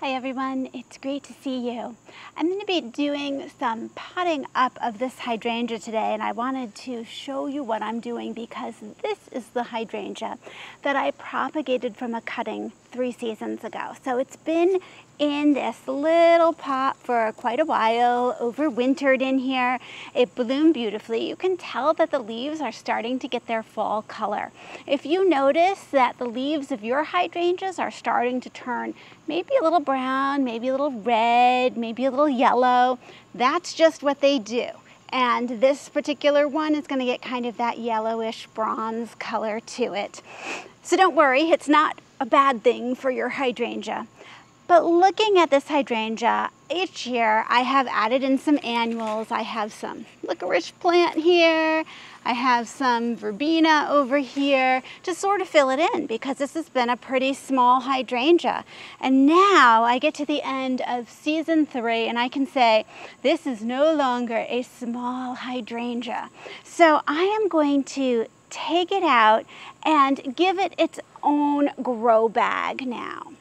Hi everyone, it's great to see you. I'm going to be doing some potting up of this hydrangea today and I wanted to show you what I'm doing because this is the hydrangea that I propagated from a cutting three seasons ago. So it's been in this little pot for quite a while, overwintered in here. It bloomed beautifully. You can tell that the leaves are starting to get their fall color. If you notice that the leaves of your hydrangeas are starting to turn maybe a little brown, maybe a little red, maybe a little yellow, that's just what they do. And this particular one is gonna get kind of that yellowish bronze color to it. So don't worry, it's not a bad thing for your hydrangea. But looking at this hydrangea, each year I have added in some annuals. I have some licorice plant here. I have some verbena over here to sort of fill it in because this has been a pretty small hydrangea. And now I get to the end of season three and I can say this is no longer a small hydrangea. So I am going to take it out and give it its own grow bag now.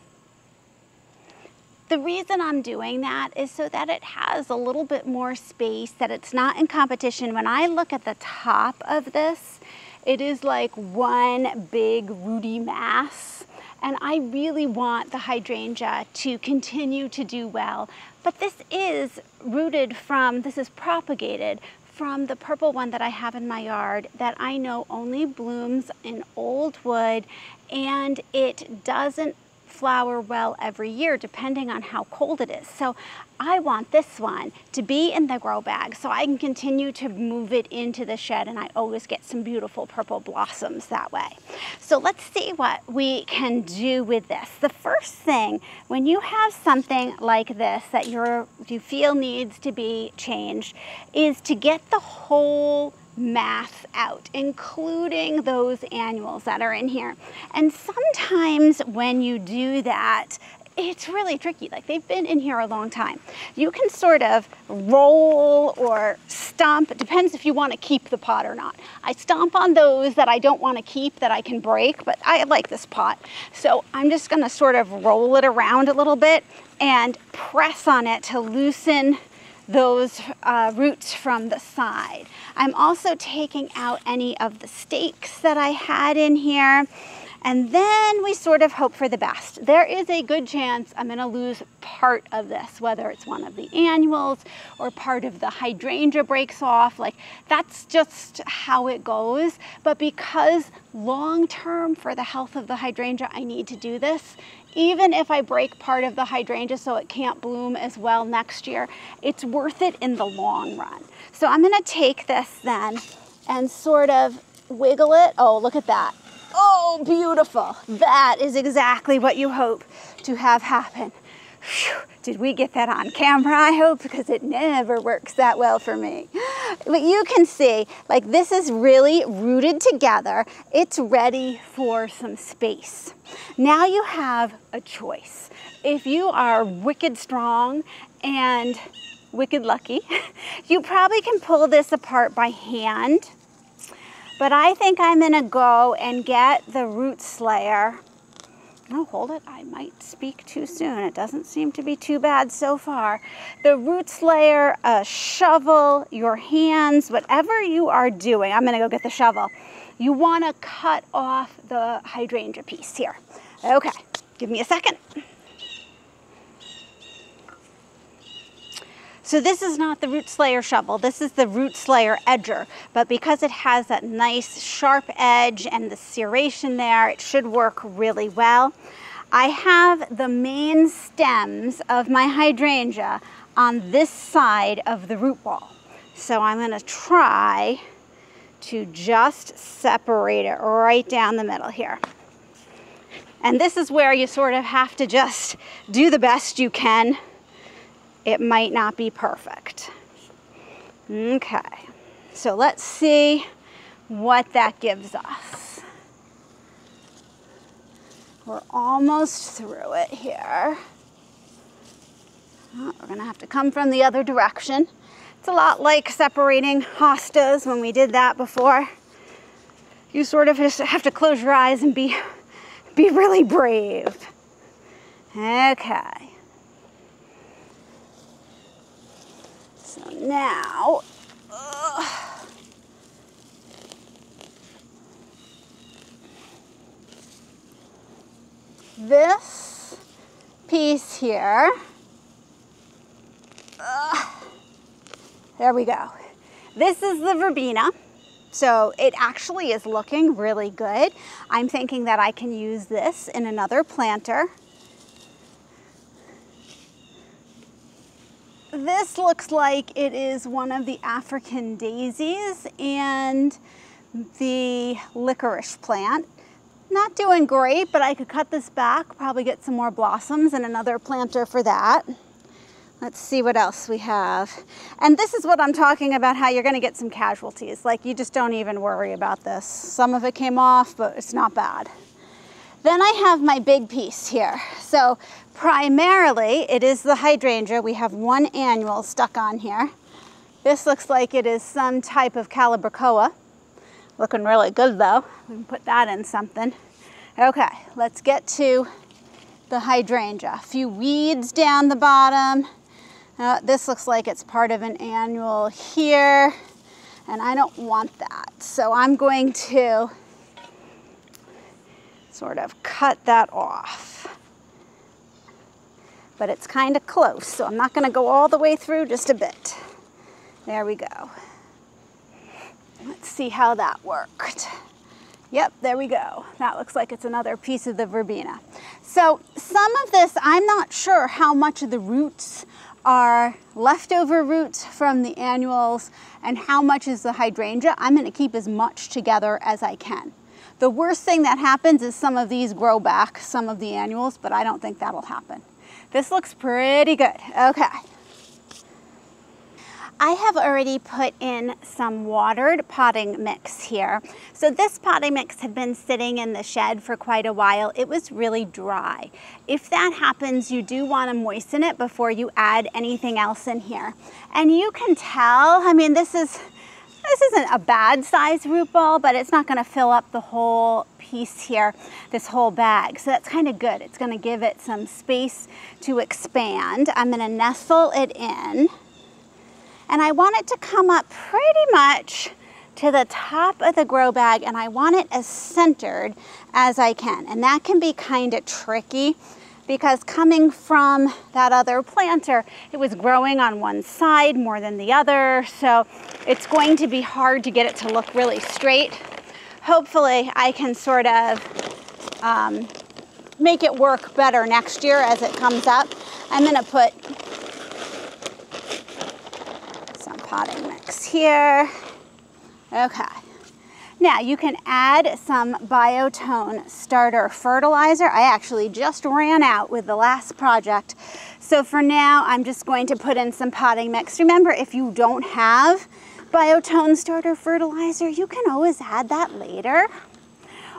The reason I'm doing that is so that it has a little bit more space, that it's not in competition. When I look at the top of this, it is like one big rooty mass. And I really want the hydrangea to continue to do well. But this is rooted from, this is propagated from the purple one that I have in my yard that I know only blooms in old wood and it doesn't flower well every year depending on how cold it is. So I want this one to be in the grow bag so I can continue to move it into the shed and I always get some beautiful purple blossoms that way. So let's see what we can do with this. The first thing, when you have something like this that you're, you feel needs to be changed, is to get the whole math out, including those annuals that are in here. And sometimes when you do that, it's really tricky. Like they've been in here a long time. You can sort of roll or stomp. It depends if you want to keep the pot or not. I stomp on those that I don't want to keep that I can break, but I like this pot. So I'm just going to sort of roll it around a little bit and press on it to loosen those uh, roots from the side. I'm also taking out any of the stakes that I had in here. And then we sort of hope for the best. There is a good chance I'm gonna lose part of this, whether it's one of the annuals or part of the hydrangea breaks off. Like that's just how it goes. But because long term for the health of the hydrangea, I need to do this, even if I break part of the hydrangea so it can't bloom as well next year, it's worth it in the long run. So I'm gonna take this then and sort of wiggle it. Oh, look at that. Oh, beautiful. That is exactly what you hope to have happen. Whew. Did we get that on camera, I hope, because it never works that well for me. But you can see, like this is really rooted together. It's ready for some space. Now you have a choice. If you are wicked strong and wicked lucky, you probably can pull this apart by hand. But I think I'm gonna go and get the root slayer no, hold it. I might speak too soon. It doesn't seem to be too bad so far. The root slayer, a shovel, your hands, whatever you are doing. I'm to go get the shovel. You want to cut off the hydrangea piece here. Okay, give me a second. So this is not the root slayer shovel, this is the root slayer edger, but because it has that nice sharp edge and the serration there, it should work really well. I have the main stems of my hydrangea on this side of the root ball. So I'm gonna try to just separate it right down the middle here. And this is where you sort of have to just do the best you can it might not be perfect. Okay, so let's see what that gives us. We're almost through it here. Oh, we're gonna have to come from the other direction. It's a lot like separating hostas when we did that before. You sort of just have to close your eyes and be, be really brave. Okay, So now, this piece here, there we go. This is the verbena. So it actually is looking really good. I'm thinking that I can use this in another planter. This looks like it is one of the African daisies and the licorice plant. Not doing great, but I could cut this back, probably get some more blossoms and another planter for that. Let's see what else we have. And this is what I'm talking about, how you're gonna get some casualties. Like you just don't even worry about this. Some of it came off, but it's not bad. Then I have my big piece here. So primarily it is the hydrangea. We have one annual stuck on here. This looks like it is some type of calibrachoa. Looking really good though. We can put that in something. Okay, let's get to the hydrangea. A few weeds down the bottom. Uh, this looks like it's part of an annual here, and I don't want that. So I'm going to sort of cut that off. But it's kind of close, so I'm not gonna go all the way through, just a bit. There we go. Let's see how that worked. Yep, there we go. That looks like it's another piece of the verbena. So some of this, I'm not sure how much of the roots are leftover roots from the annuals and how much is the hydrangea. I'm gonna keep as much together as I can. The worst thing that happens is some of these grow back, some of the annuals, but I don't think that'll happen. This looks pretty good. Okay. I have already put in some watered potting mix here. So this potting mix had been sitting in the shed for quite a while. It was really dry. If that happens, you do want to moisten it before you add anything else in here. And you can tell, I mean, this is, this isn't a bad size root ball, but it's not going to fill up the whole piece here, this whole bag. So that's kind of good. It's going to give it some space to expand. I'm going to nestle it in and I want it to come up pretty much to the top of the grow bag and I want it as centered as I can. And that can be kind of tricky because coming from that other planter, it was growing on one side more than the other. So it's going to be hard to get it to look really straight. Hopefully I can sort of um, make it work better next year as it comes up. I'm gonna put some potting mix here. Okay. Now you can add some Biotone starter fertilizer. I actually just ran out with the last project. So for now, I'm just going to put in some potting mix. Remember, if you don't have Biotone starter fertilizer, you can always add that later.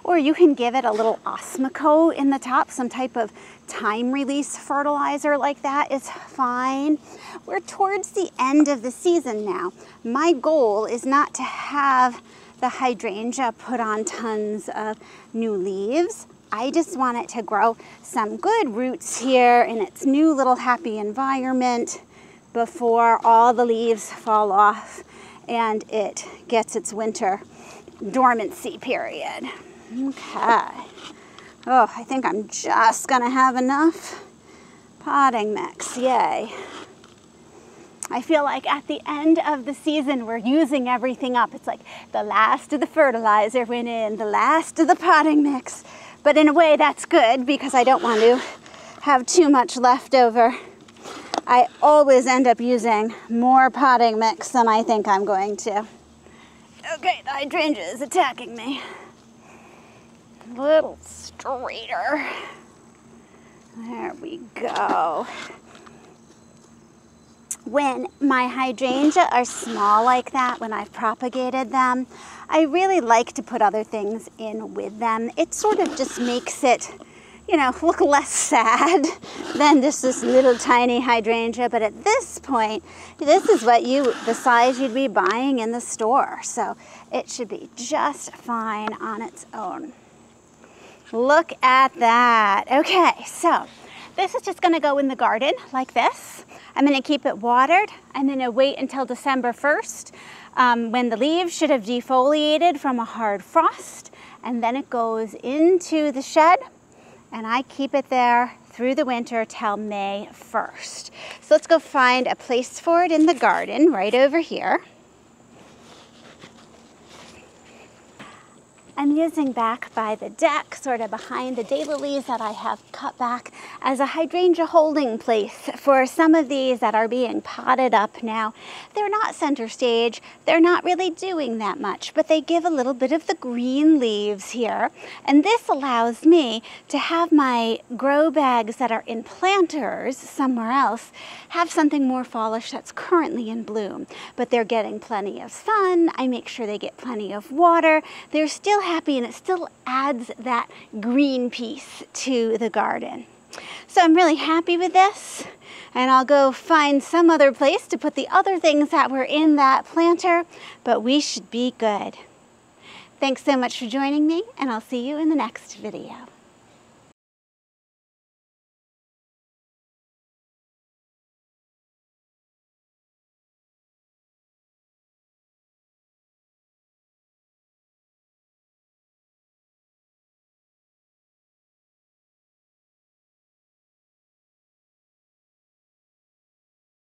Or you can give it a little Osmocote in the top, some type of time release fertilizer like that is fine. We're towards the end of the season now. My goal is not to have the hydrangea put on tons of new leaves. I just want it to grow some good roots here in its new little happy environment before all the leaves fall off and it gets its winter dormancy period. Okay. Oh, I think I'm just gonna have enough potting mix, yay. I feel like at the end of the season, we're using everything up. It's like the last of the fertilizer went in, the last of the potting mix. But in a way, that's good because I don't want to have too much left over. I always end up using more potting mix than I think I'm going to. Okay, the hydrangea is attacking me. A Little straighter. There we go. When my hydrangea are small like that, when I've propagated them, I really like to put other things in with them. It sort of just makes it, you know, look less sad than just this little tiny hydrangea. But at this point, this is what you, the size you'd be buying in the store. So it should be just fine on its own. Look at that. Okay, so This is just gonna go in the garden like this. I'm gonna keep it watered. I'm gonna wait until December 1st um, when the leaves should have defoliated from a hard frost. And then it goes into the shed and I keep it there through the winter till May 1st. So let's go find a place for it in the garden right over here. I'm using back by the deck, sort of behind the daylilies that I have cut back as a hydrangea holding place for some of these that are being potted up now. They're not center stage, they're not really doing that much, but they give a little bit of the green leaves here. And this allows me to have my grow bags that are in planters somewhere else have something more fallish that's currently in bloom. But they're getting plenty of sun, I make sure they get plenty of water, they're still happy and it still adds that green piece to the garden. So I'm really happy with this and I'll go find some other place to put the other things that were in that planter, but we should be good. Thanks so much for joining me and I'll see you in the next video.